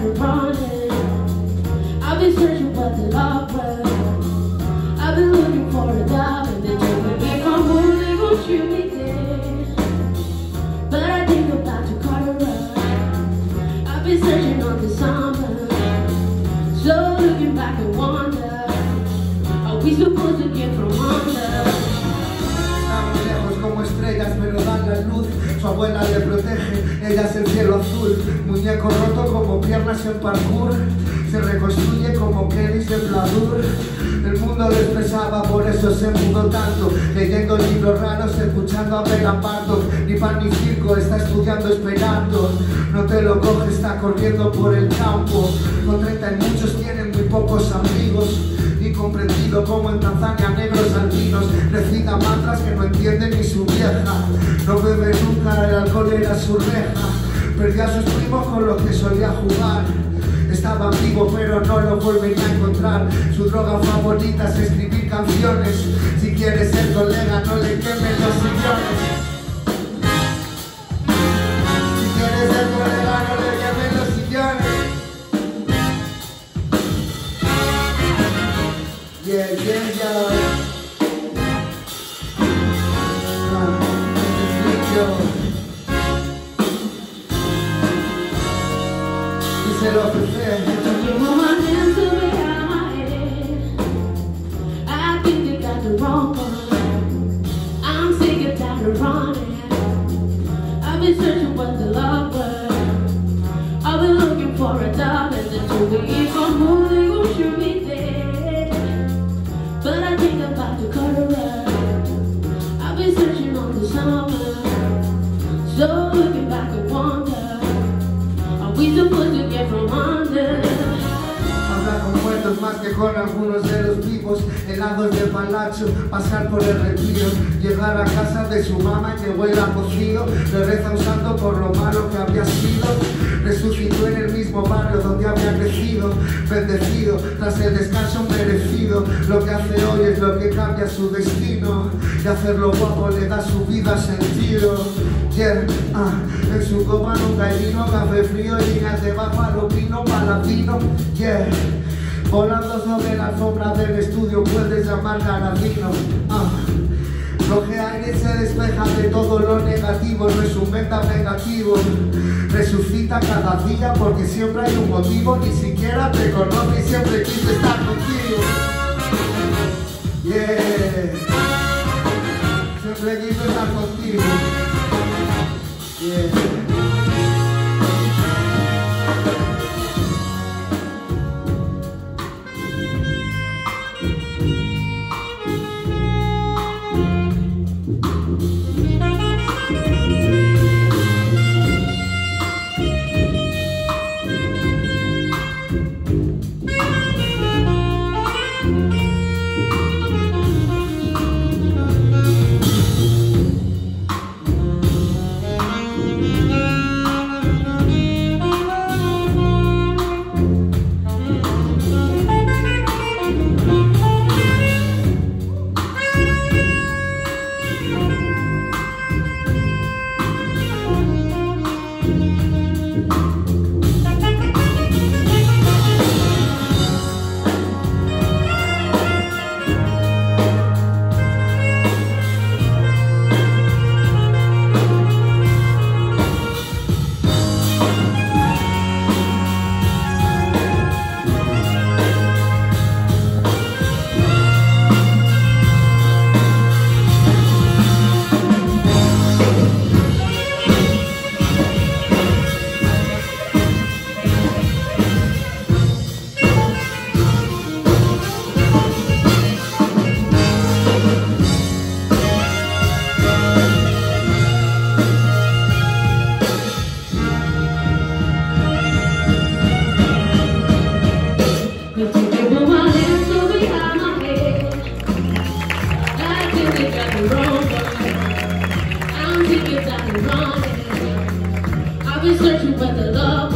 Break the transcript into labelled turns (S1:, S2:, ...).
S1: running. I've been searching for the love
S2: Abuela le protege, ella es el cielo azul. Muñeco roto como piernas en parkour. Se reconstruye como Kenny de Pladur. El mundo le expresaba, por eso se mudó tanto. Leyendo libros raros, escuchando a Bartok. Ni pan ni circo, está estudiando esperando. No te lo coge, está corriendo por el campo. Con 30 y muchos tienen muy pocos amigos y comprendido como en Tanzania negros albinos recita mantras que no entiende ni su vieja. No bebe nunca, el alcohol era su reja perdió a sus primos con los que solía jugar. Estaba vivo pero no lo volvería a encontrar. Su droga favorita es escribir canciones. Si quieres ser colega Yeah, yeah, yeah. Ah, Pepe.
S1: You want my head. I think they got the wrong one. I'm sick and tired of running. I've been searching for the. I've been looking for a and the truth if I'm
S2: que con algunos de los vivos, helados de palacho, pasar por el retiro, llegar a casa de su mamá que huele a cocido, le reza usando por lo malo que había sido, resucitó en el mismo barrio donde había crecido, bendecido, tras el descanso merecido, lo que hace hoy es lo que cambia su destino, y hacerlo guapo le da su vida sentido. Yeah, ah, en su copa nunca hay vino, café frío, líneas de bajo alumino, paladino, yeah. Volando sobre la alfombra del estudio puedes llamar galardino. Ah. Lo que aire se despeja de todo lo negativo, no es un meta negativo. Resucita cada día porque siempre hay un motivo, ni siquiera te conoce y siempre quise I was searching for the love.